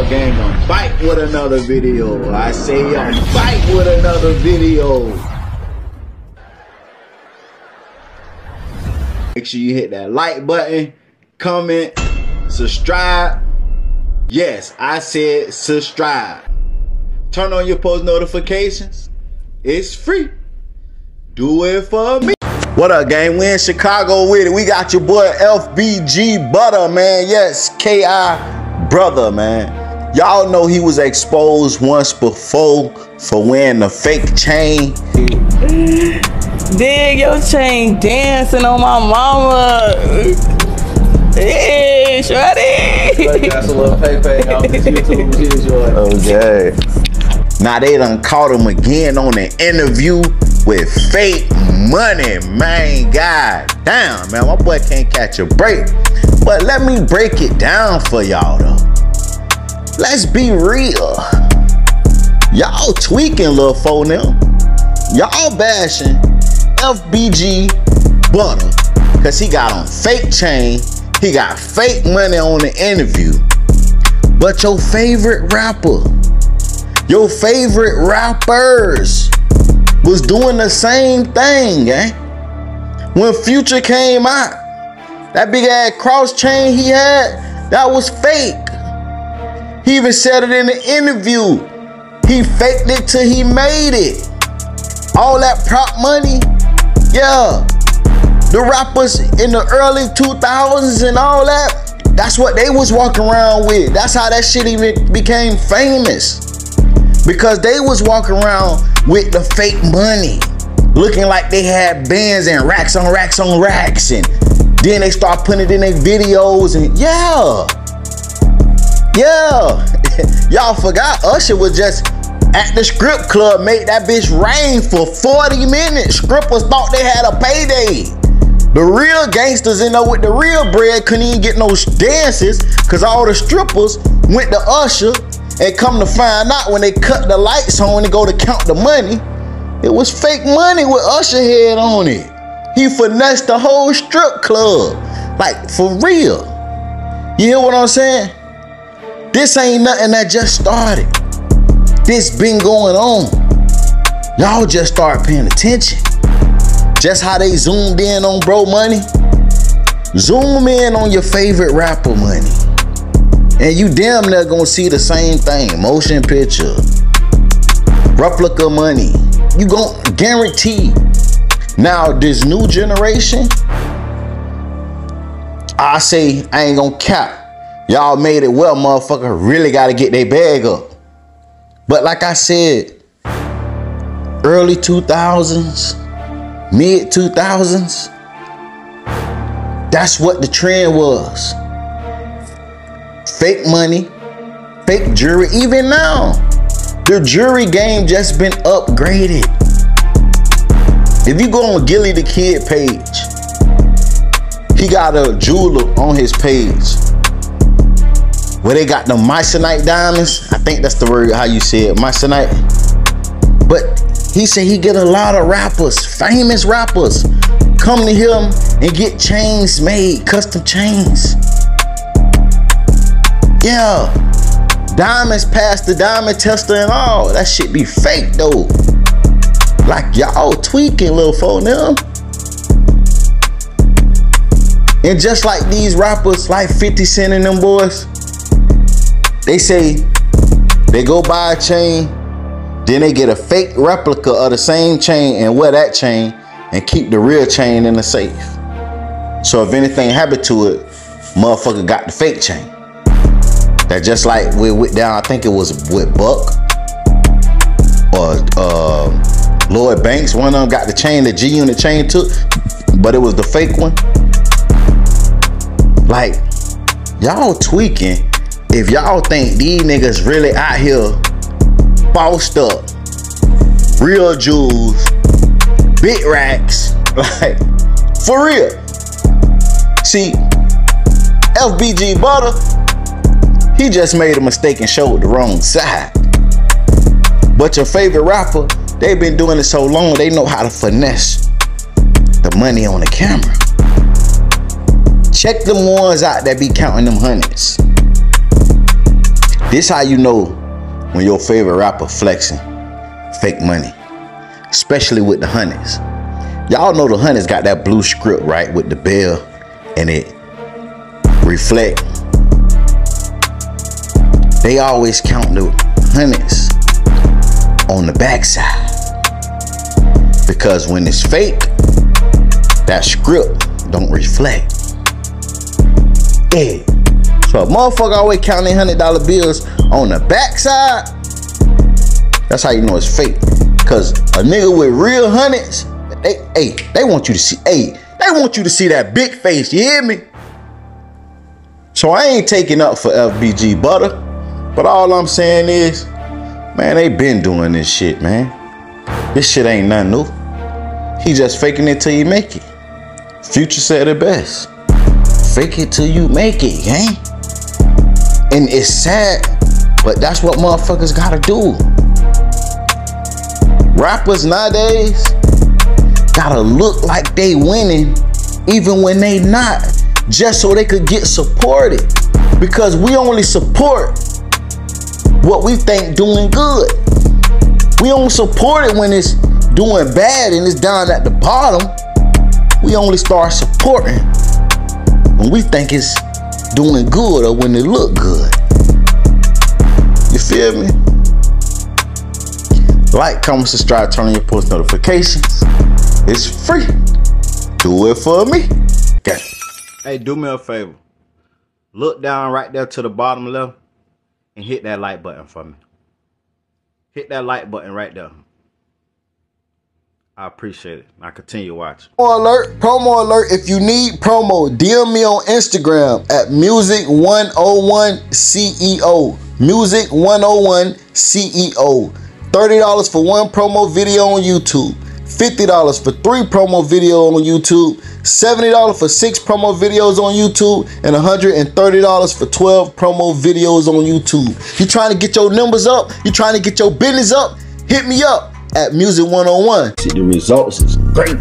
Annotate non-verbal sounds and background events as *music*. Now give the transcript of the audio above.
up, gang? I'm with another video. I say I'm with another video. Make sure you hit that like button, comment, subscribe. Yes, I said subscribe. Turn on your post notifications. It's free. Do it for me. What up, gang? We in Chicago with it. We got your boy FBG Butta, man. Yes, KI brother, man. Y'all know he was exposed once before for wearing the fake chain. Dig your chain dancing on my mama. Hey, shorty. That's a little pay pay off this YouTube Okay. Now they done caught him again on an interview with fake money, man. God damn, man. My boy can't catch a break. But let me break it down for y'all though. Let's be real. Y'all tweaking little phone now. Y'all bashing FBG Butta because he got on fake chain. He got fake money on the interview. But your favorite rapper, your favorite rappers was doing the same thing, eh? When Future came out, that big ass cross chain he had, that was fake. He even said it in the interview. He faked it till he made it. All that prop money, yeah. The rappers in the early 2000s and all that, that's what they was walking around with. That's how that shit even became famous. Because they was walking around with the fake money. Looking like they had bands and racks on racks on racks and then they start putting it in their videos and yeah. Yeah. *laughs* Y'all forgot Usher was just at the strip club, made that bitch rain for 40 minutes. Strippers thought they had a payday. The real gangsters in there with the real bread couldn't even get no dances because all the strippers went to Usher and come to find out when they cut the lights on and go to count the money, it was fake money with Usher head on it. He finessed the whole strip club. Like, for real. You hear what I'm saying? This ain't nothing that just started. This been going on. Y'all just start paying attention. Just how they zoomed in on bro money. Zoom in on your favorite rapper money. And you damn near gonna see the same thing. Motion picture. Replica money. You gon' guarantee now, this new generation, I say I ain't gonna cap. Y'all made it well, motherfucker. Really gotta get their bag up. But like I said, early 2000s, mid 2000s, that's what the trend was. Fake money, fake jury. Even now, the jury game just been upgraded. If you go on Gillie Da Kid page, he got a jeweler on his page where they got the Moissanite diamonds. I think that's the word how you say it, Moissanite. But he said he get a lot of rappers, famous rappers, come to him and get chains made, custom chains. Yeah, diamonds past the diamond tester and all. That shit be fake though. Like y'all tweaking, little phone them. And just like these rappers, like 50 Cent and them boys, they say they go buy a chain, then they get a fake replica of the same chain and wear that chain and keep the real chain in the safe. So if anything happened to it, motherfucker got the fake chain. That just like we went down, I think it was with Buck or uh, Lloyd Banks, one of them got the chain, the G Unit chain took, but it was the fake one. Like, y'all tweaking if y'all think these niggas really out here bossed up, real jewels, big racks, *laughs* like, for real. See, FBG Butta, he just made a mistake and showed the wrong side. But your favorite rapper, They've been doing it so long, they know how to finesse the money on the camera. Check them ones out that be counting them hundreds. This is how you know when your favorite rapper flexing fake money, especially with the hundreds. Y'all know the hundreds got that blue script right with the bell and it reflect. They always count the hundreds on the backside because when it's fake, that script don't reflect. Yeah. So motherfucker always counting hundred dollar bills on the backside. That's how you know it's fake. Cause a nigga with real hundreds, they hey, they want you to see, hey, they want you to see that big face, you hear me? So I ain't taking up for FBG Butta. But all I'm saying is, man, they been doing this shit, man. This shit ain't nothing new. He just faking it till you make it. Future said it best. Fake it till you make it, gang. And it's sad, but that's what motherfuckers gotta do. Rappers nowadays gotta look like they winning even when they not, just so they could get supported. Because we only support what we think doing good. We don't support it when it's doing bad and it's down at the bottom. We only start supporting when we think it's doing good or when it look good. You feel me? Like, comment, subscribe, turn on your post notifications. It's free. Do it for me. Okay. Hey, do me a favor. Look down right there to the bottom left and hit that like button for me. Hit that like button right there. I appreciate it. I continue watching. Promo alert, promo alert. If you need promo, DM me on Instagram at music101CEO. Music101CEO. $30 for one promo video on YouTube. $50 for three promo videos on YouTube, $70 for six promo videos on YouTube, and $130 for 12 promo videos on YouTube. You trying to get your numbers up? You trying to get your business up? Hit me up at Music 101. See, the results is great.